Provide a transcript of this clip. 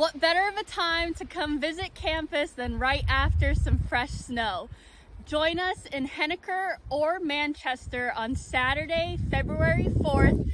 What better of a time to come visit campus than right after some fresh snow? Join us in Henniker or Manchester on Saturday, February 4th.